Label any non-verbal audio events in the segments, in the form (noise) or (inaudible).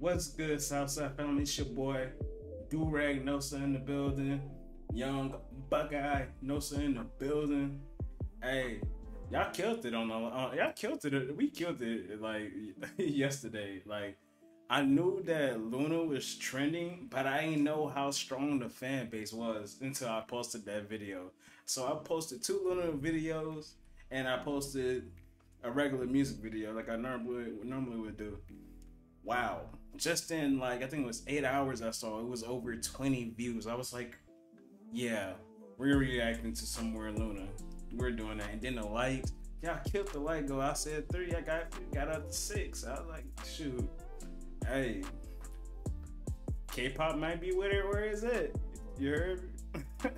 What's good, Southside family? It's your boy, Durag Nosa in the building. Young Buckeye Nosa in the building. Hey, y'all killed it on the. Uh, y'all killed it. We killed it like (laughs) yesterday. Like I knew that LOONA was trending, but I didn't know how strong the fan base was until I posted that video. So I posted two LOONA videos, and I posted a regular music video like I normally normally would do. Wow. Just in like I think it was eight hours I saw it was over 20 views. I was like, yeah, we're reacting to somewhere LOONA. We're doing that. And then the likes, y'all killed the light go. I said three, I got got up to six. I was like, shoot. Hey. K-pop might be with it. Where is it? You heard? (laughs)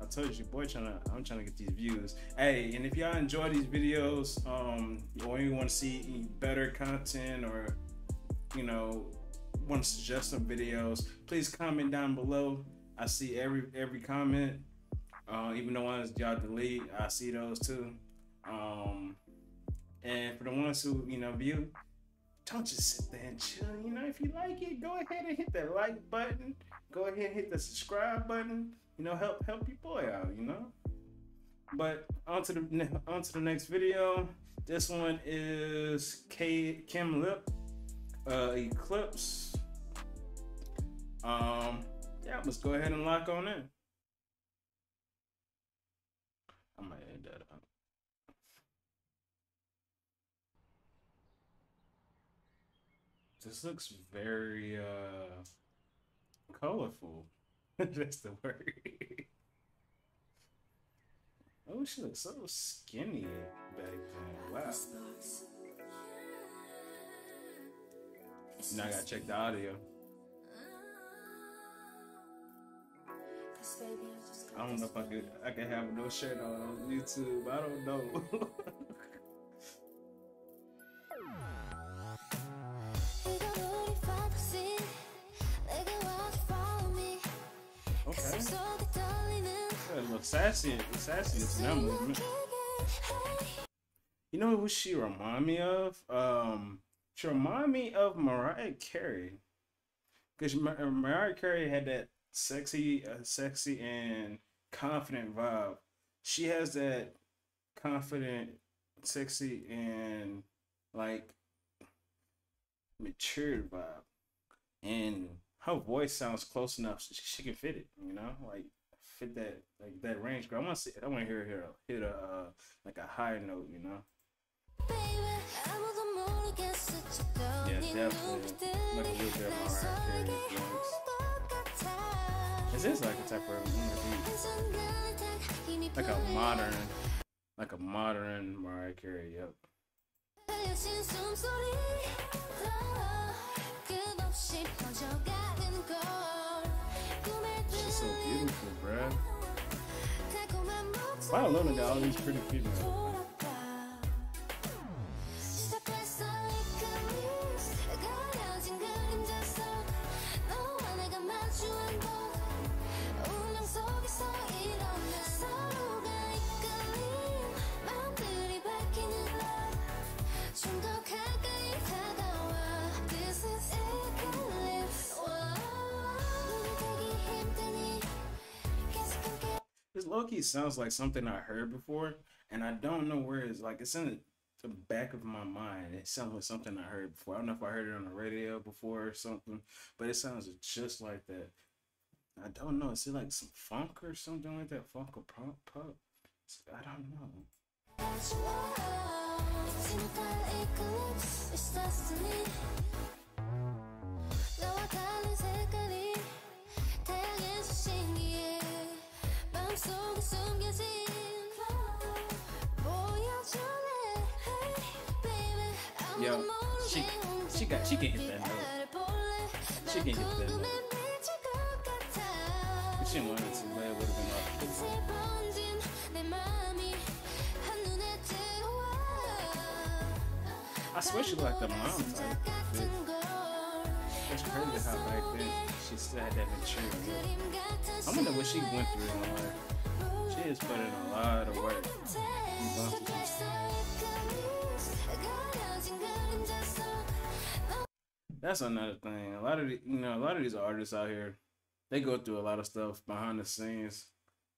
I told you, boy, trying to I'm trying to get these views. Hey, and if y'all enjoy these videos, um, or you want to see better content, or you know, want to suggest some videos, please comment down below. I see every every comment, uh, even the ones y'all delete, I see those too. Um, and for the ones who you know view, don't just sit there and chill. You know, if you like it, go ahead and hit that like button. Go ahead and hit the subscribe button you know, help help your boy out, you know. But on to the on to the next video. This one is K Kim Lip, uh, Eclipse. Um, yeah, let's go ahead and lock on in. I might end that up. This looks very uh colorful. (laughs) That's the word. oh, she looks so skinny back then. Wow. Now I gotta check the audio. I don't know if I could I could have no shirt on YouTube. I don't know. (laughs) look sassy, in that movement. You know who she remind me of? Um, she remind me of Mariah Carey, because Mar- Mariah Carey had that sexy, uh, sexy and confident vibe. She has that confident, sexy, and like mature vibe, and her voice sounds close enough so she, she can fit it. You know, like fit that like that range. But I want to see. I want to hear her hit a uh, like a higher note. You know. Yeah, definitely. Like a real good Mariah Carey. This is like a type of. Like a modern, like a modern Mariah Carey. Yep. She's so beautiful, bruh. Why LOONA got all these pretty females? This Loki sounds like something I heard before, and I don't know where it's like. It's in the back of my mind. It sounds like something I heard before. I don't know if I heard it on the radio before or something, but it sounds just like that. I don't know. Is it like some funk or something like that? Funk or pop? pop? I don't know. Yo, she she got she can hit that note. She can hit that note. If she wanted to, it would have been I swear she like the mom type. It's crazy how back then she still had that maturity. I wonder what she went through in life. She has put in a lot of work. that's another thing. A lot of the, you know, a lot of these artists out here, they go through a lot of stuff behind the scenes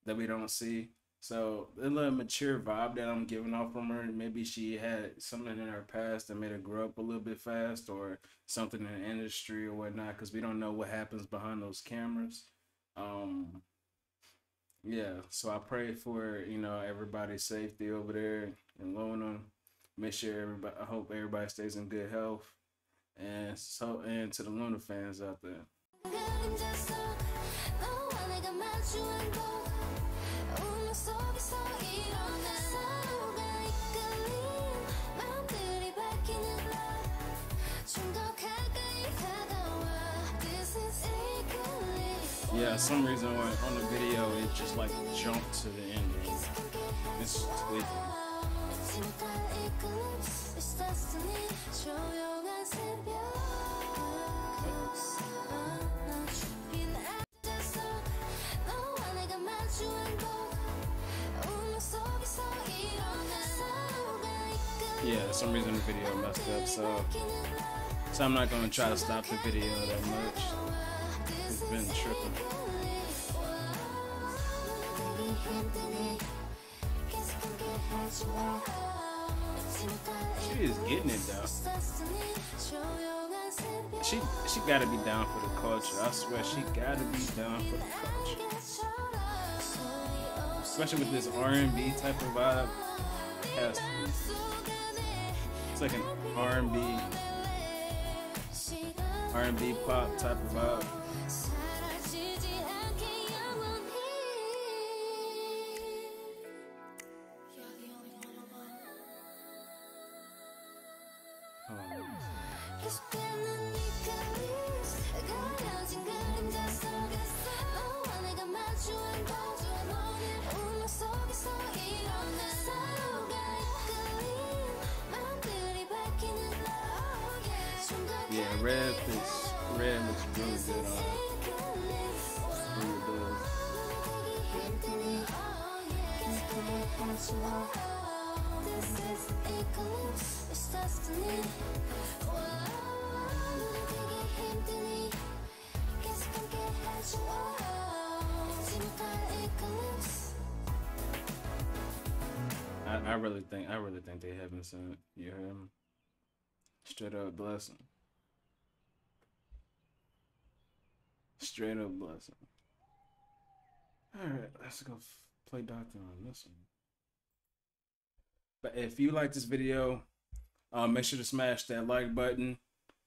that we don't see. So a little mature vibe that I'm giving off from her. Maybe she had something in her past that made her grow up a little bit fast, or something in the industry or whatnot. Because we don't know what happens behind those cameras. Um, yeah. So I pray for you know everybody's safety over there in LOONA. Make sure everybody. I hope everybody stays in good health. And so and to the LOONA fans out there. Yeah, some reason why on the video it just like jumped to the ending. It's tweaking. Yeah, some reason the video messed up, so so I'm not gonna try to stop the video that much. It's been tripping. She is getting it though. She she gotta be down for the culture. I swear she gotta be down for the culture. Especially with this R and B type of vibe. Has. It's like an R and B R and B pop type of vibe. Yeah, red is red looks really good on I, I really think I really think they haven't sent you him. Straight up blessing. Straight up blessing. Alright, let's go play doctor on this one. But if you like this video, um, make sure to smash that like button.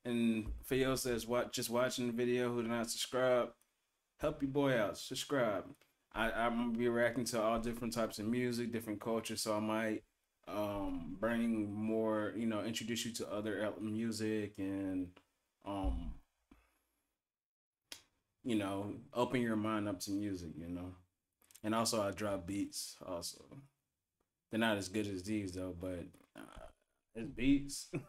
And for those that's watch, just watching the video who do not subscribe, help your boy out. Subscribe. I, I'm gonna be reacting to all different types of music, different cultures, so I might um bring more, you know, introduce you to other music and um you know, open your mind up to music, you know. And also I drop beats also. They're not as good as these though, but uh, it's beats. (laughs)